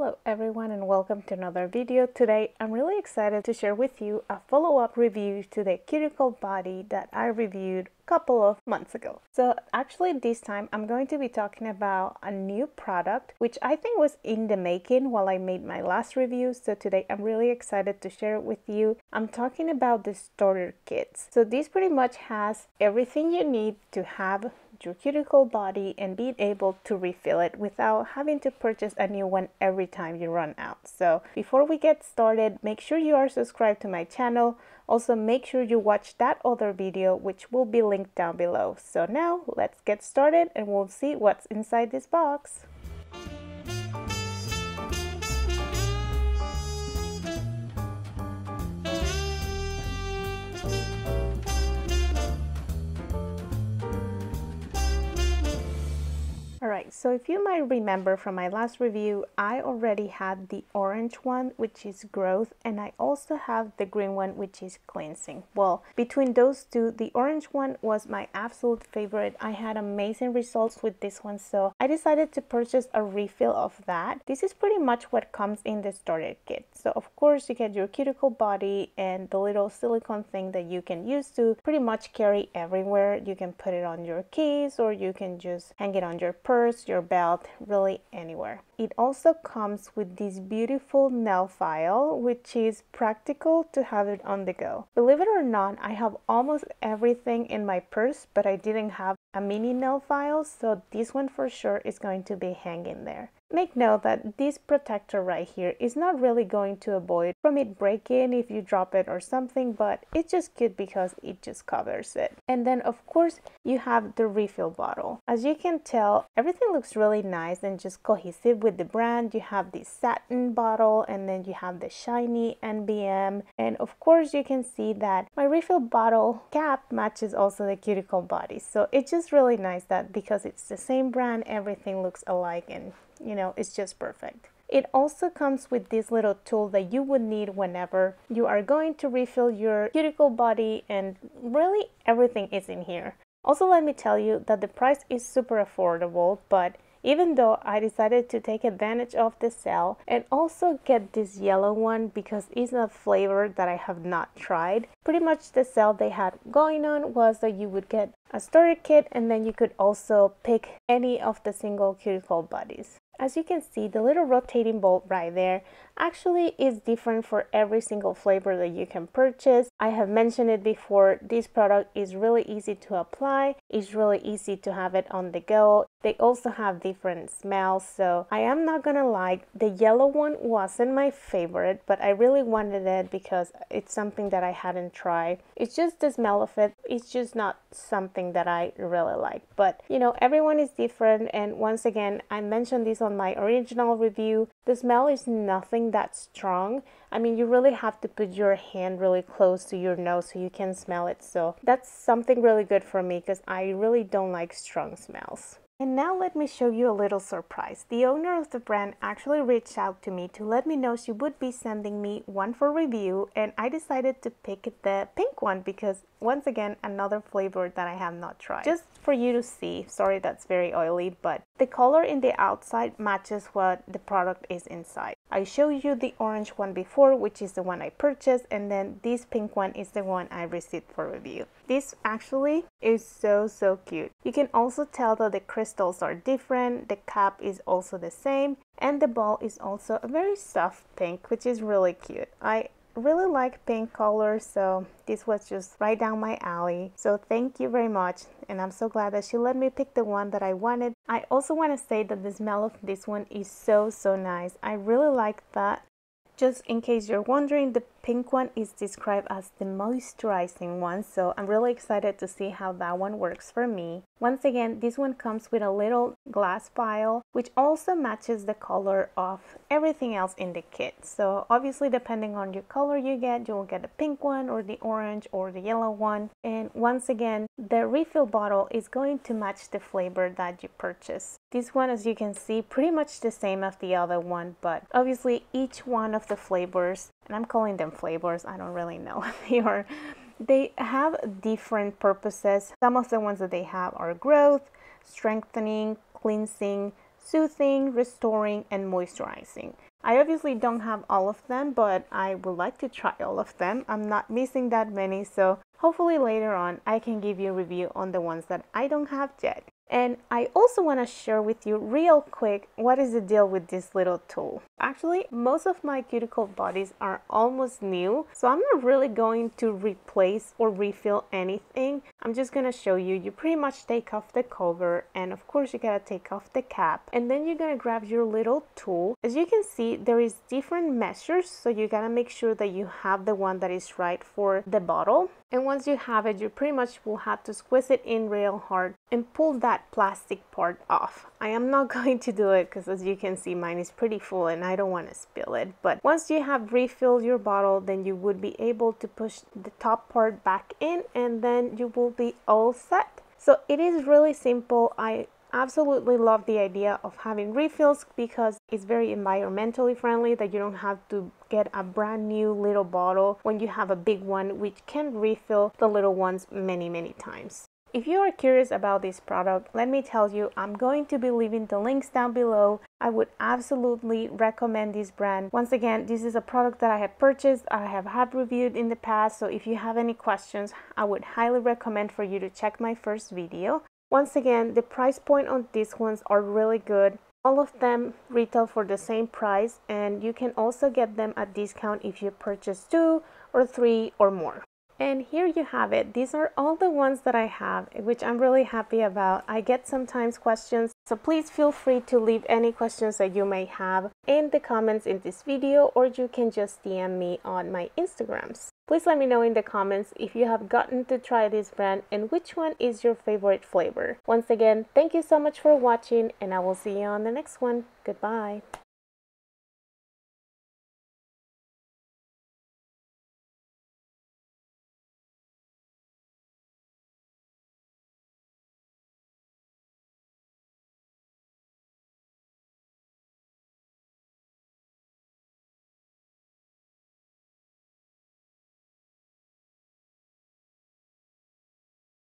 Hello everyone and welcome to another video. Today I'm really excited to share with you a follow-up review to the cuticle buddy that I reviewed a couple of months ago. So actually this time I'm going to be talking about a new product which I think was in the making while I made my last review. So today I'm really excited to share it with you. I'm talking about the starter kits. So this pretty much has everything you need to have your cuticle buddy and being able to refill it without having to purchase a new one every time you run out. So before we get started, make sure you are subscribed to my channel. Also make sure you watch that other video which will be linked down below. So now let's get started and we'll see what's inside this box. So if you might remember from my last review, I already had the orange one, which is growth, and I also have the green one, which is cleansing. Well, between those two, the orange one was my absolute favorite. I had amazing results with this one, so I decided to purchase a refill of that. This is pretty much what comes in the starter kit. So of course you get your cuticle buddy and the little silicone thing that you can use to pretty much carry everywhere. You can put it on your keys or you can just hang it on your purse, your belt, really anywhere. It also comes with this beautiful nail file, which is practical to have it on the go. Believe it or not, I have almost everything in my purse, but I didn't have a mini nail file, so this one for sure is going to be hanging there. Make note that this protector right here is not really going to avoid from it breaking if you drop it or something, but it's just good because it just covers it. And then of course you have the refill bottle. As you can tell, everything looks really nice and just cohesive with the brand. You have the satin bottle and then you have the shiny NBM. And of course you can see that my refill bottle cap matches also the cuticle buddy. So it's just really nice that because it's the same brand, everything looks alike and you know, it's just perfect. It also comes with this little tool that you would need whenever you are going to refill your cuticle buddy and really everything is in here. Also let me tell you that the price is super affordable but even though I decided to take advantage of the sale and also get this yellow one because it's a flavor that I have not tried. Pretty much the sale they had going on was that you would get a starter kit and then you could also pick any of the single cuticle buddies. As you can see, the little rotating bolt right there actually is different for every single flavor that you can purchase. I have mentioned it before, this product is really easy to apply, it's really easy to have it on the go. They also have different smells, so I am not gonna lie, the yellow one wasn't my favorite, but I really wanted it because it's something that I hadn't tried. It's just the smell of it, it's just not something that I really like. But you know, everyone is different, and once again, I mentioned this on my original review. The smell is nothing that strong. I mean, you really have to put your hand really close to your nose so you can smell it. So that's something really good for me because I really don't like strong smells. And now let me show you a little surprise. The owner of the brand actually reached out to me to let me know she would be sending me one for review and I decided to pick the pink one because once again another flavor that I have not tried. Just for you to see, sorry that's very oily, but the color in the outside matches what the product is inside. I showed you the orange one before, which is the one I purchased, and then this pink one is the one I received for review. This actually is so, so cute. You can also tell that the crystals are different, the cap is also the same, and the ball is also a very soft pink, which is really cute. I really like pink colors so this was just right down my alley so thank you very much and i'm so glad that she let me pick the one that i wanted i also want to say that the smell of this one is so so nice i really like that just in case you're wondering the pink one is described as the moisturizing one so I'm really excited to see how that one works for me. Once again this one comes with a little glass vial which also matches the color of everything else in the kit. So obviously depending on your color you get you will get the pink one or the orange or the yellow one and once again the refill bottle is going to match the flavor that you purchase. This one as you can see pretty much the same as the other one but obviously each one of the flavors and I'm calling them flavors, I don't really know they are. They have different purposes. Some of the ones that they have are growth, strengthening, cleansing, soothing, restoring, and moisturizing. I obviously don't have all of them, but I would like to try all of them. I'm not missing that many, so hopefully later on I can give you a review on the ones that I don't have yet. And I also want to share with you real quick what is the deal with this little tool. Actually, most of my cuticle buddies are almost new, so I'm not really going to replace or refill anything. I'm just going to show you. You pretty much take off the cover and of course you got to take off the cap and then you're going to grab your little tool. As you can see, there is different measures, so you got to make sure that you have the one that is right for the bottle. And once you have it, you pretty much will have to squeeze it in real hard and pull that plastic part off. I am not going to do it because as you can see, mine is pretty full and I don't want to spill it. But once you have refilled your bottle, then you would be able to push the top part back in and then you will be all set. So it is really simple. I absolutely love the idea of having refills because it's very environmentally friendly that you don't have to get a brand new little bottle when you have a big one which can refill the little ones many many times. If you are curious about this product, let me tell you, I'm going to be leaving the links down below. I would absolutely recommend this brand. Once again, this is a product that I have purchased, I have had reviewed in the past, so if you have any questions, I would highly recommend for you to check my first video. Once again, the price point on these ones are really good. All of them retail for the same price and you can also get them at discount if you purchase two or three or more. And here you have it. These are all the ones that I have, which I'm really happy about. I get sometimes questions, so please feel free to leave any questions that you may have in the comments in this video, or you can just DM me on my Instagrams. Please let me know in the comments if you have gotten to try this brand and which one is your favorite flavor. Once again, thank you so much for watching and I will see you on the next one. Goodbye.